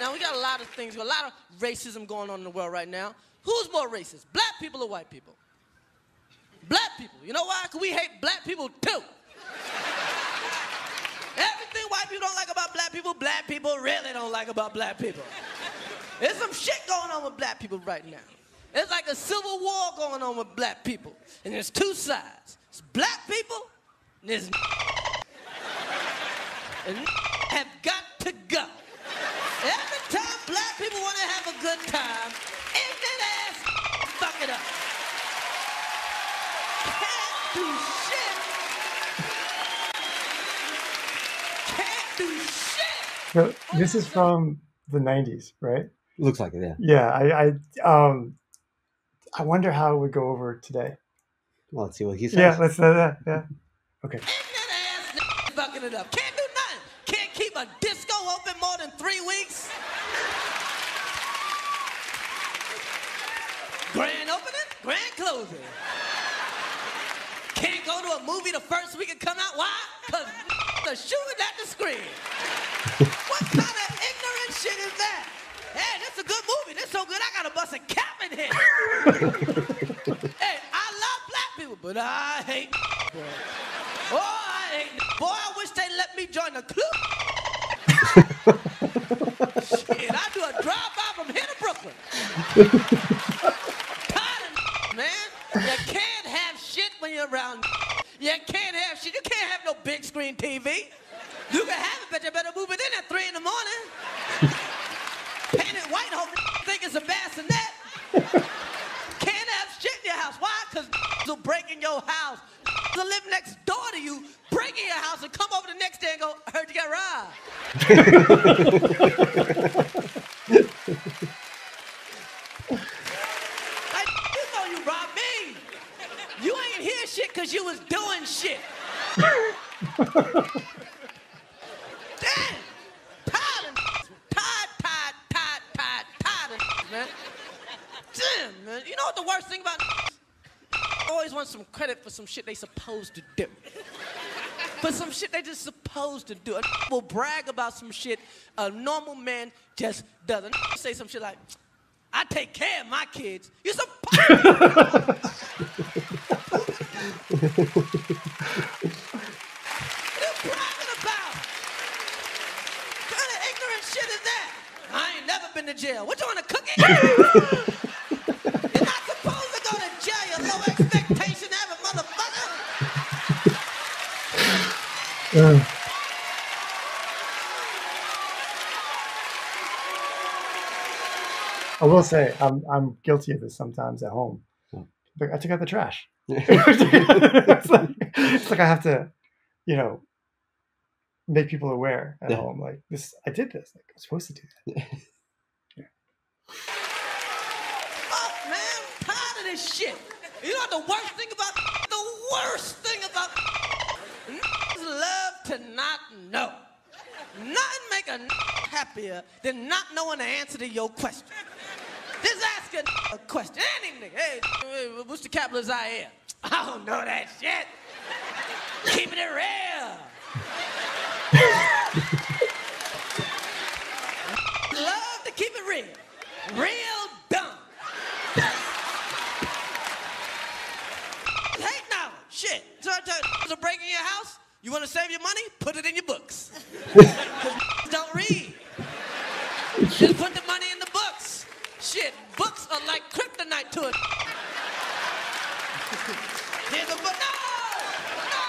Now we got a lot of things, a lot of racism going on in the world right now. Who's more racist, black people or white people? Black people. You know why? Because we hate black people too. Everything white people don't like about black people, black people really don't like about black people. There's some shit going on with black people right now. It's like a civil war going on with black people. And there's two sides. It's black people and there's and have got. Every time black people want to have a good time, ignorant ass fuck it up. Can't do shit. Can't do shit. So this is from the '90s, right? Looks like it, yeah. Yeah, I, I, um, I wonder how it would go over today. Well, let's see what he says. Yeah, let's know that. Yeah. Okay. Ignorant ass fucking it up. Can't do nothing. Can't keep a disco open more than three weeks. Grand opening, grand closing. Can't go to a movie the first week it come out. Why? Because the shooting at the screen. what kind of ignorant shit is that? Hey, that's a good movie. This so good, I gotta bust a cap in here. hey, I love black people, but I hate. Oh, I hate. Boy, I wish they let me join the club. Shit, I do a drive-by from here to Brooklyn. You can't have shit when you're around. You can't have shit. You can't have no big screen TV. You can have it, but you better move it in at three in the morning. Paint it white, hope think it's a bassinet. Can't have shit in your house. Why? Because will break in your house. To live next door to you, break in your house and come over the next day and go, I heard you got robbed. because you was doing shit. Damn. Tired of tired, tired, tired, tired, tired of man. Damn, man. You know what the worst thing about always want some credit for some shit they supposed to do. For some shit they just supposed to do. A will brag about some shit a normal man just doesn't. Say some shit like, I take care of my kids. You're supposed been to jail. What you want to cook it? You're not supposed to go to jail, low expectation having motherfucker. I will say I'm I'm guilty of this sometimes at home. Like I took out the trash. it's, like, it's like I have to, you know, make people aware at Yeah. home. Like this, I did this. Like I'm supposed to do that. Fuck, oh, man. I'm tired of this shit. You know what the worst thing about the worst thing about niggas love to not know. Nothing make a happier than not knowing the answer to your question. Just asking a, question. Any nigga. Hey, what's the capital of Zaire? I don't know that shit. Keeping it real. Love to keep it real. Real dumb. Hate now. Shit. So I tell you, a break in your house, you want to save your money? Put it in your books. don't read. Just put the money in the books. Shit, books are like kryptonite to. Here's a book. No! No!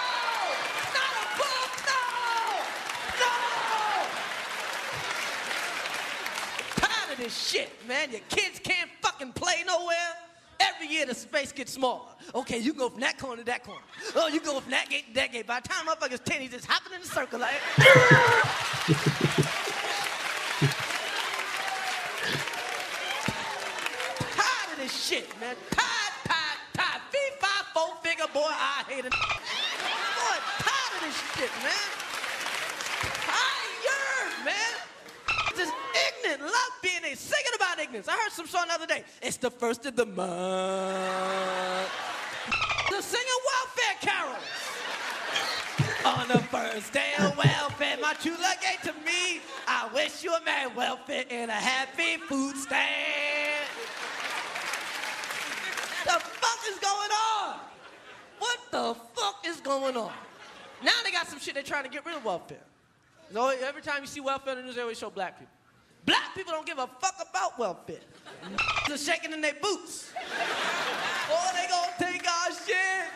Not a book! No! No! Tired of this shit, man. Your kids can't fucking play nowhere. Every year the space gets smaller. Okay, you go from that corner to that corner. Oh, you go from that gate to that gate. By the time motherfuckers 10, he's just hopping in a circle like. tired of this shit, man. Tired, tired, tired. Fee, five, four figure, boy, I hate it. Boy, tired of this shit, man. Tired, man. Just ignorant. Love being a singing about ignorance. I heard some song the other day. It's the first of the month. The singing welfare carols. On the first day of welfare, my true love gave to me. I wish you a man welfare and a happy food stand. Is going on? What the fuck is going on? Now they got some shit they're trying to get rid of welfare. So every time you see welfare in the news, they always show black people. Black people don't give a fuck about welfare. They're shaking in their boots. oh, they gonna take our shit.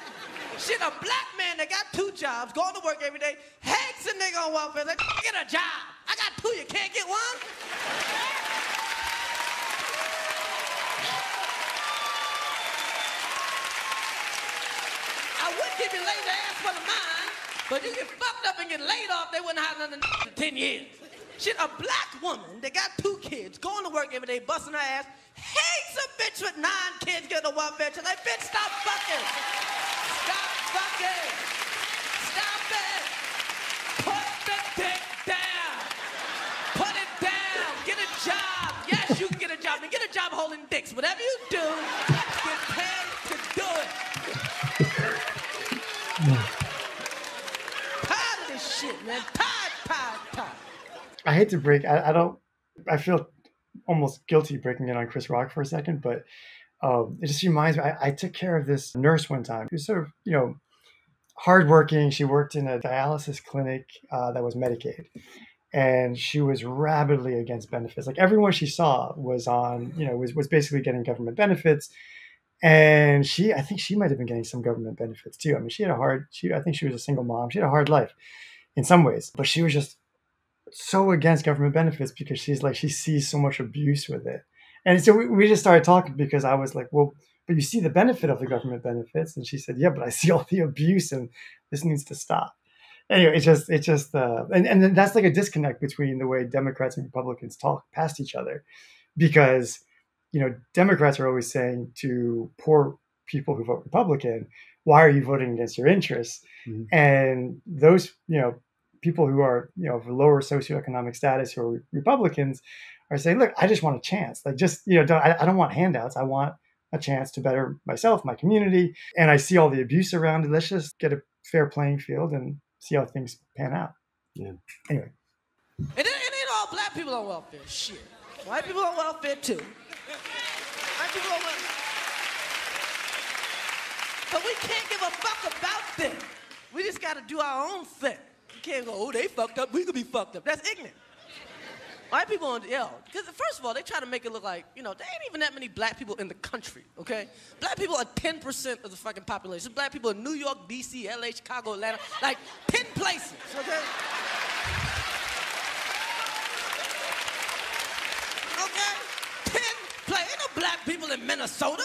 Shit, a black man that got two jobs, going to work every day, hates a nigga on welfare. Like, get a job. I got two, you can't get one? I would give you lazy ass for the mine, but you get fucked up and get laid off, they wouldn't have nothing in 10 years. Shit, a black woman that got two kids, going to work every day, busting her ass, hates a bitch with nine kids getting a welfare check. Like, bitch, stop fucking. Stop fucking. Stop it. Put the dick down. Put it down. Get a job. Yes, you can get a job. And get a job holding dicks. Whatever you do, hate to break. I, I don't. I feel almost guilty breaking in on Chris Rock for a second, but um, it just reminds me. I, I, took care of this nurse one time. Was sort of, you know, hardworking. She worked in a dialysis clinic uh, that was Medicaid, and she was rabidly against benefits. Like everyone she saw was on, you know, was was basically getting government benefits. And she, I think she might have been getting some government benefits too. I mean, she had a hard. She, I think she was a single mom. She had a hard life, in some ways, but she was just so against government benefits because she's like she sees so much abuse with it. And so we, we just started talking because i was like well but you see the benefit of the government benefits. And she said yeah but i see all the abuse and this needs to stop. Anyway it's just it's just uh, and, and that's like a disconnect between the way democrats and republicans talk past each other because you know democrats are always saying to poor people who vote republican why are you voting against your interests? Mm-hmm. and those you know people who are you know of lower socioeconomic status who are Republicans are saying, look, I just want a chance. Like just you know, don't, I, I don't want handouts. I want a chance to better myself, my community, and I see all the abuse around it. Let's just get a fair playing field and see how things pan out. Yeah. Anyway. It, it ain't all black people on welfare. Shit. White people on welfare too. White people on welfare. But we can't give a fuck about them. We just got to do our own thing. Can't go, oh, they fucked up, we could be fucked up. That's ignorant. White people on yeah, because first of all, they try to make it look like, you know, there ain't even that many black people in the country, okay? Black people are 10% of the fucking population. Black people in New York, DC, LA, Chicago, Atlanta, like 10 places, okay? Okay? 10 places. Ain't no black people in Minnesota.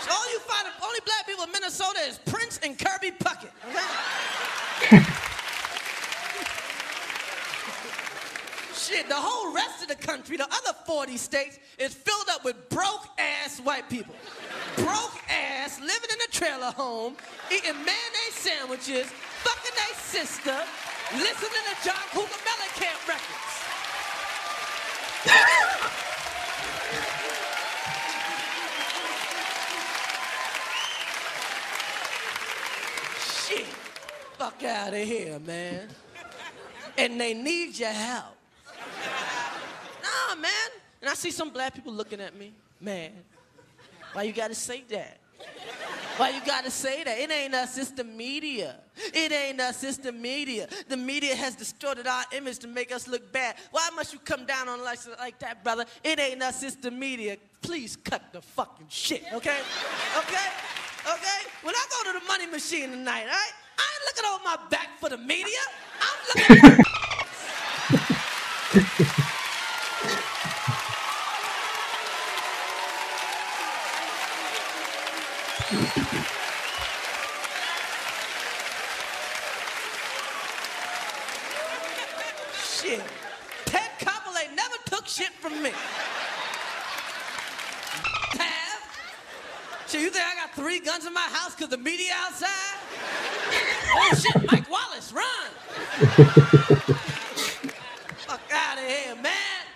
So all you find, only black people in Minnesota is Prince and Kirby Puckett, okay? Shit, the whole rest of the country, the other 40 states, is filled up with broke ass white people. broke ass, living in a trailer home, eating mayonnaise sandwiches, fucking their sister, listening to John Cougar Mellencamp records. Shit. Fuck out of here, man. And they need your help. And I see some black people looking at me. Man, why you gotta say that? Why you gotta say that? It ain't us, it's the media. It ain't us, it's the media. The media has distorted our image to make us look bad. Why must you come down on us like that, brother? It ain't us, it's the media. Please cut the fucking shit, okay? Okay? Okay? When I go to the money machine tonight, all right? I ain't looking over my back for the media. I'm looking shit. Ted Koppel ain't never took shit from me. Have? So you think I got three guns in my house because the media outside? oh shit, Mike Wallace, run! Fuck out of here, man.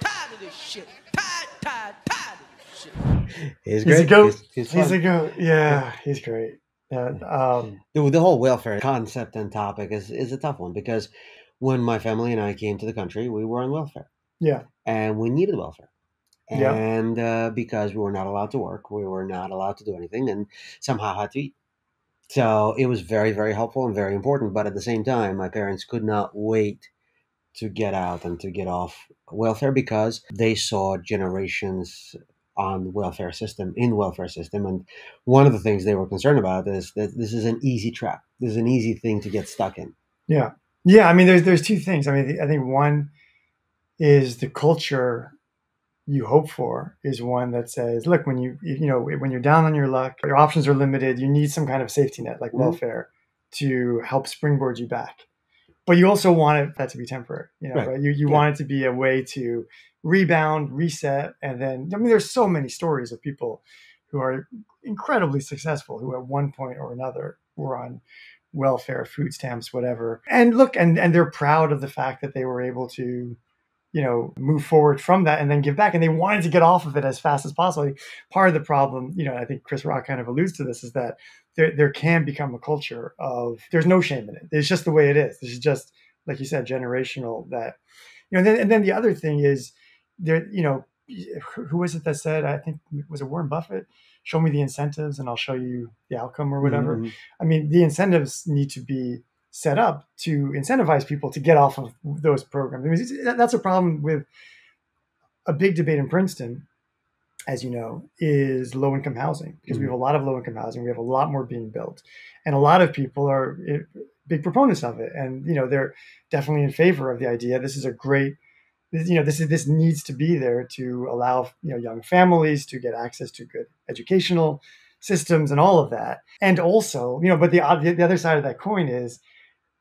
Tired of this shit. Tired, tired, tired of this shit. He's He's great. a goat. He's, He's, fun. a goat. Yeah, he's great. Yeah, um, the, the whole welfare concept and topic is, is a tough one because when my family and I came to the country, we were on welfare Yeah. and we needed welfare. Yeah. And uh, because we were not allowed to work, we were not allowed to do anything, and somehow had to eat. So it was very, very helpful and very important. But at the same time, my parents could not wait to get out and to get off welfare because they saw generations on welfare system in welfare system and one of the things they were concerned about is that this is an easy trap this is an easy thing to get stuck in Yeah. Yeah. I mean, there's there's two things. I mean, I think one is the culture you hope for is one that says, look, when you you know when you're down on your luck, your options are limited. You need some kind of safety net like Mhm. welfare to help springboard you back. But you also want it, that to be temporary. You know, Right. right? You you Yeah. want it to be a way to rebound, reset, and then I mean, there's so many stories of people who are incredibly successful who at one point or another were on welfare, food stamps, whatever. And look, and and they're proud of the fact that they were able to, you know, move forward from that and then give back. And they wanted to get off of it as fast as possible. Part of the problem, you know, I think Chris Rock kind of alludes to this, is that there there can become a culture of there's no shame in it. It's just the way it is. This is just like you said, generational. That you know, and then, and then the other thing is there. You know, who was it that said? I think was it Warren Buffett. Show me the incentives, and I'll show you the outcome, or whatever. Mhm. I mean, the incentives need to be set up to incentivize people to get off of those programs. I mean, that's a problem with a big debate in Princeton, as you know, is low income housing because we have a lot of low income housing. We have a lot more being built, and a lot of people are eh, big proponents of it, and you know they're definitely in favor of the idea. This is a great, you know, this is this needs to be there to allow you know young families to get access to good educational systems and all of that, and also you know, but the the other side of that coin is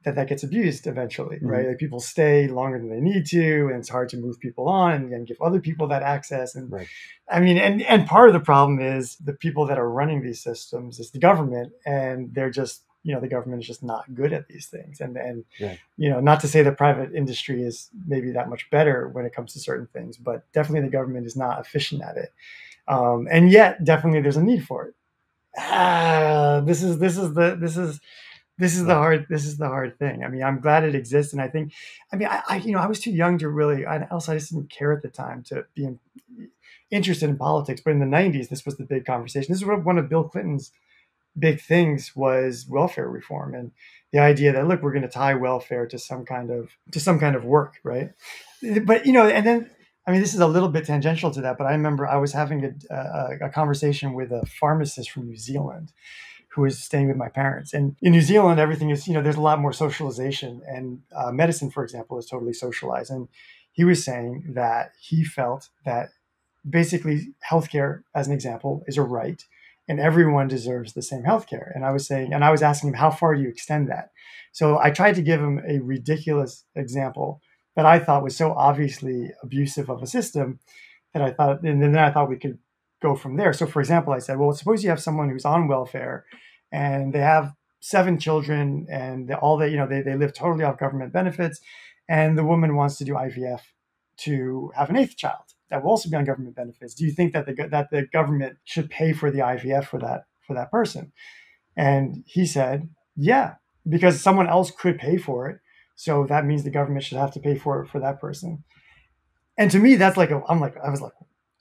that that gets abused eventually, right? Like people stay longer than they need to, and it's hard to move people on and, and give other people that access. And Right. I mean, and and part of the problem is the people that are running these systems is the government, and they're just you know the government is just not good at these things, and and you know not to say the private industry is maybe that much better when it comes to certain things, but definitely the government is not efficient at it, um, and yet definitely there's a need for it. Ah, this is this is the this is this is the hard this is the hard thing. I mean, I'm glad it exists, and I think, I mean, I, I you know I was too young to really. I, also, I just didn't care at the time to be in, interested in politics. But in the '90s, this was the big conversation. This is one of Bill Clinton's big things was welfare reform and the idea that look, we're going to tie welfare to some kind of to some kind of work, right? But you know, and then I mean, this is a little bit tangential to that, but I remember I was having a, a, a conversation with a pharmacist from New Zealand who was staying with my parents. And in New Zealand, everything is, you know, there's a lot more socialization, and uh, medicine, for example, is totally socialized. And he was saying that he felt that basically healthcare, as an example, is a right, and everyone deserves the same healthcare. And I was saying, and I was asking him, how far do you extend that? So I tried to give him a ridiculous example that I thought was so obviously abusive of a system that I thought, and then I thought we could go from there. So, for example, I said, well, suppose you have someone who's on welfare and they have seven children and all they, you know, they, they live totally off government benefits. And the woman wants to do IVF to have an eighth child that will also be on government benefits. Do you think that the, that the government should pay for the IVF for that, for that person? And he said, yeah, because someone else could pay for it. So that means the government should have to pay for it for that person. And to me, that's like, a, I'm like, I was like,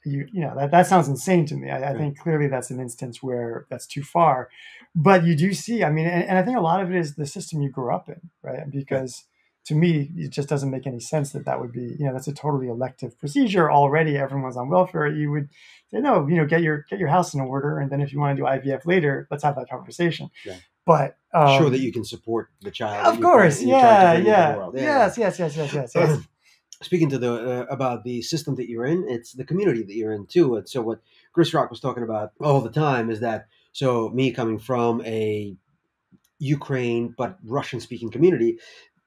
you you know that that sounds insane to me. I, I, think clearly that's an instance where that's too far, but you do see. I mean, and, and I think a lot of it is the system you grew up in, right? Because to me, it just doesn't make any sense that that would be you know that's a totally elective procedure already. Everyone's on welfare. You would say no, you know, get your get your house in order, and then if you want to do IVF later, let's have that conversation. Yeah. But um, sure that you can support the child. Of course, yeah, yeah. yes, yes, yes, yes, yes, yes speaking to the uh, about the system that you're in, it's the community that you're in too. And so what Chris Rock was talking about all the time is that so me coming from a Ukraine but Russian speaking community,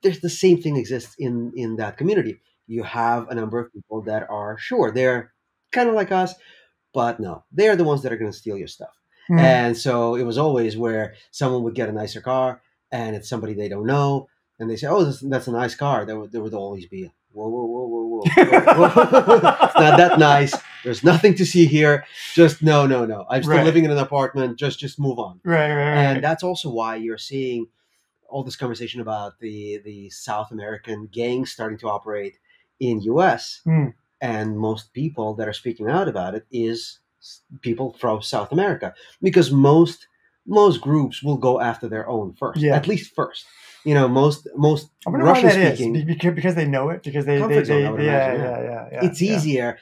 there's the same thing exists in in that community. You have a number of people that are sure they're kind of like us, but no, they're the ones that are going to steal your stuff. Mm-hmm. And so it was always where someone would get a nicer car, and it's somebody they don't know, and they say, "Oh, this, that's a nice car." There would there would always be whoa, whoa, whoa, whoa, whoa. it's not that nice. There's nothing to see here. Just no, no, no. I'm still Right. living in an apartment. Just, just move on. right, right, right. And that's also why you're seeing all this conversation about the the South American gangs starting to operate in U.S. Hmm. and most people that are speaking out about it is people from South America because most most groups will go after their own first, Yeah. at least first. You know, most most I wonder Russian why that is. speaking. Be- because, they know it. Because they, they, zone, they, yeah, yeah, yeah. yeah, it's yeah. easier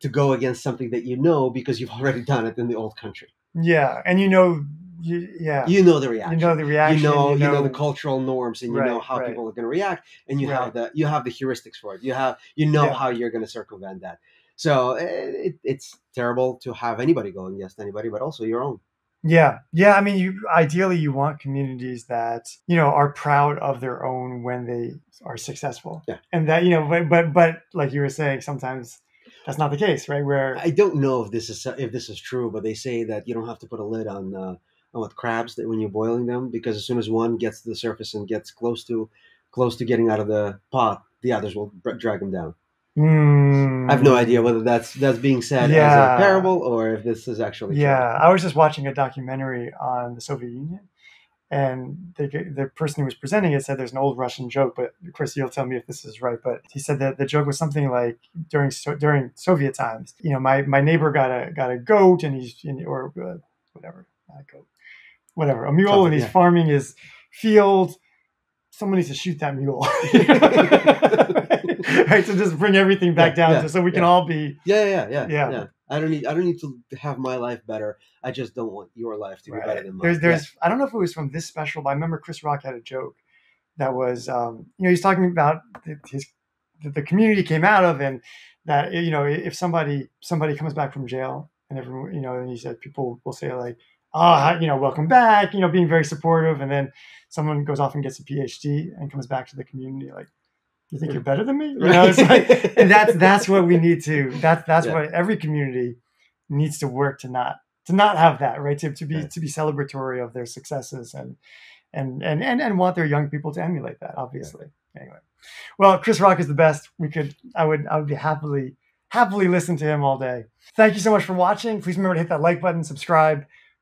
to go against something that you know because you've already done it in the old country. Yeah, and you know, you, yeah, You know the reaction. you know the reaction. you know, you know, the cultural norms, and you know how right. people are going to react, and you have the you have the heuristics for it. You have you know Yeah. how you're going to circumvent that. So eh, it, it's terrible to have anybody go against anybody, but also your own. Yeah, yeah. I mean, you ideally you want communities that you know are proud of their own when they are successful. Yeah. and that you know, but but but like you were saying, sometimes that's not the case, right? Where I don't know if this is if this is true, but they say that you don't have to put a lid on uh, on what crabs that when you're boiling them because as soon as one gets to the surface and gets close to close to getting out of the pot, the others will drag them down. Hmm. I have no idea whether that's that's being said as a parable or if this is actually true. Yeah, I was just watching a documentary on the Soviet Union, and the the person who was presenting it said there's an old Russian joke, but of course you'll tell me if this is right. But he said that the joke was something like during so, during Soviet times, you know, my, my neighbor got a got a goat and he's in, or uh, whatever, not a goat, whatever, a mule, Something, and he's yeah. farming his field. Someone needs to shoot that mule. right, so just bring everything back Yeah, down yeah, to so we can all be Yeah, yeah, yeah, Yeah. yeah, I don't need I don't need to have my life better. I just don't want your life to be better than mine. There's, Yeah. there's, I don't know if it was from this special, but I remember Chris Rock had a joke that was, um, you know, he's talking about the, his, the community came out of, and that you know, if somebody somebody comes back from jail, and everyone, you know, and he said people will say like, ah, you know, welcome back, you know, being very supportive, and then someone goes off and gets a PhD and comes back to the community like, you think you're better than me? You know, it's like, and that's that's what we need to. That's that's Yeah. what every community needs to work to not to not have that right to, to be Right. to be celebratory of their successes and and and and and want their young people to emulate that obviously anyway well chris rock is the best we could i would i would be happily happily listen to him all day thank you so much for watching please remember to hit that like button subscribe